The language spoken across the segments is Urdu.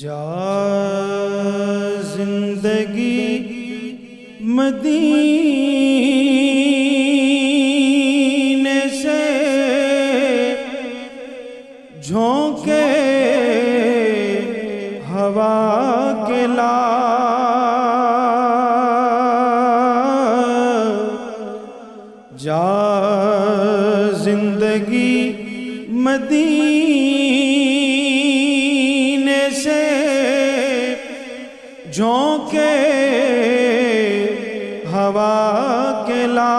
جا زندگی مدینے سے جھونکے ہوا کے لا جا زندگی مدینے جھونکے ہوا کے لا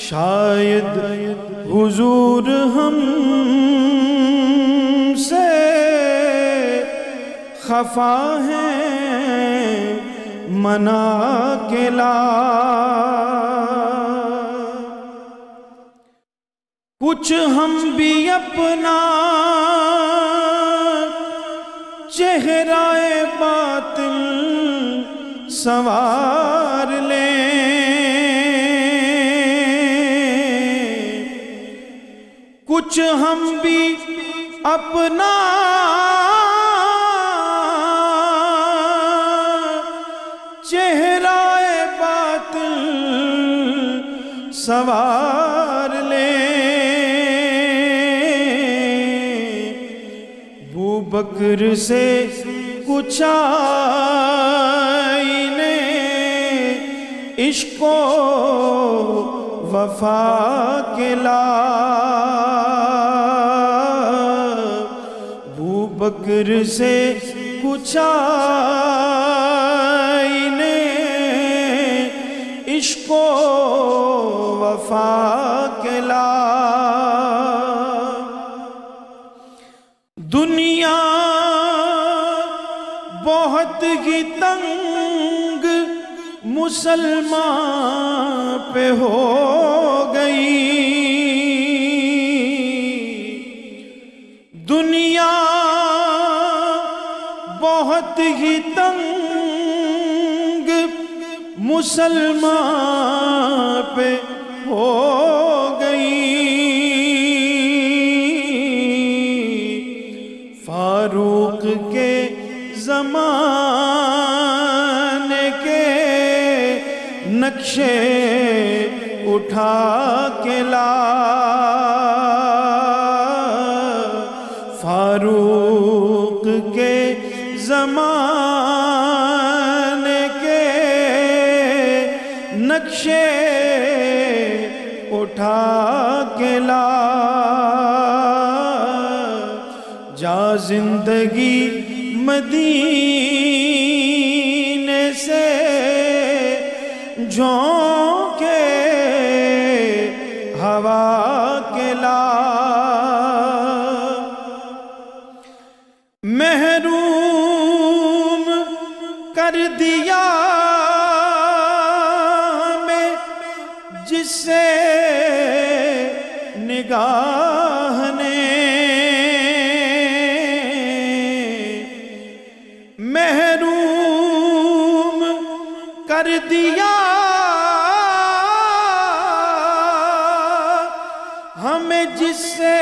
شاید حضور ہم سے خفا ہیں منا کے لا کچھ ہم بھی اپنا چہرہ باطل سوار لیں کچھ ہم بھی اپنا چہرہ باطل سوار بکر سے کچھ آئینے، عشق و وفا کے لا بو بکر سے کچھ آئینے، عشق ہی تنگ مسلمان پہ ہو گئی۔ دنیا بہت ہی تنگ مسلمان پہ ہو گئی۔ فاروق کے زمانے کے نقشے اٹھا کے لا۔ فاروق کے زمانے کے نقشے اٹھا کے لا۔ جا زندگی مدینے سے جھونکے ہوا کے لا محروم کر دیا میں جس سے نگاہ جس سے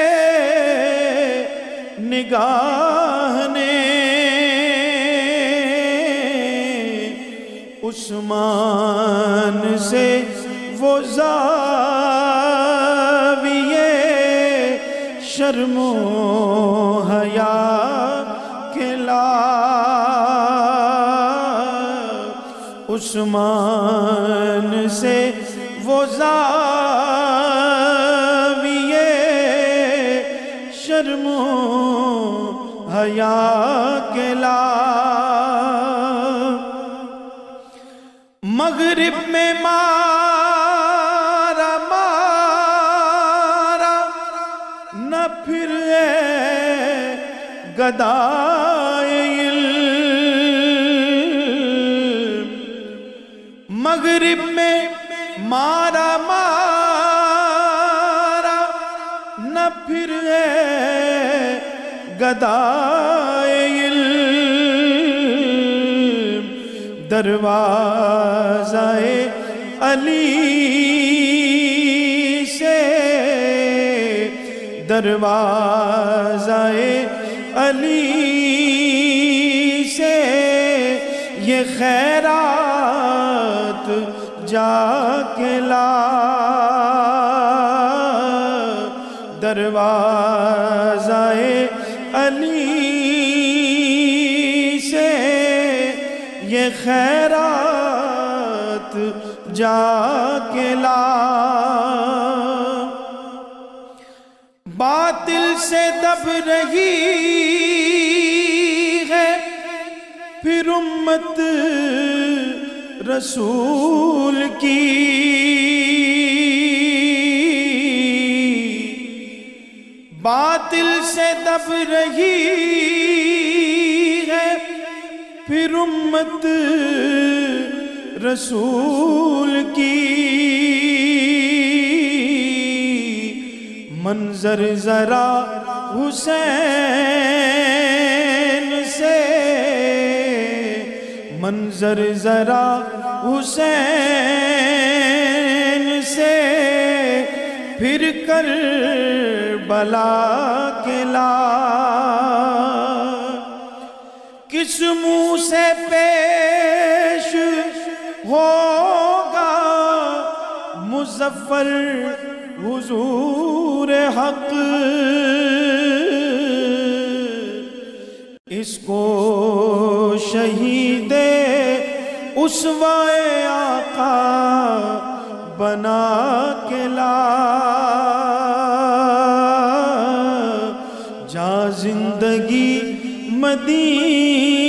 نگاہ نے عثمان سے وہ زاویے شرم و حیا کے لا عثمان سے وہ زاویے شرم و حیا کے لا مغرب میں مارا مارا۔ نہ پھر اے گدائے علم۔ مغرب میں مارا گدائے علم دروازہ علی سے دروازہ علی سے یہ خیرات جا کے لا دروازہ علی سے یہ خیرات جا کے لا۔ باطل سے دب رہی ہے، پھر امت رسول کی۔ باطل سے دب رہی ہے۔ پھر امت رسول کی منظر ذرا حسین سے۔ منظر ذرا حسین سے۔ پھر کر بلا کے لا کس منہ سے پیش ہوگا مظفر حضور حق؟ اس کو شہید اسوائے آقا بنا کے لا جا زندگی مدینہ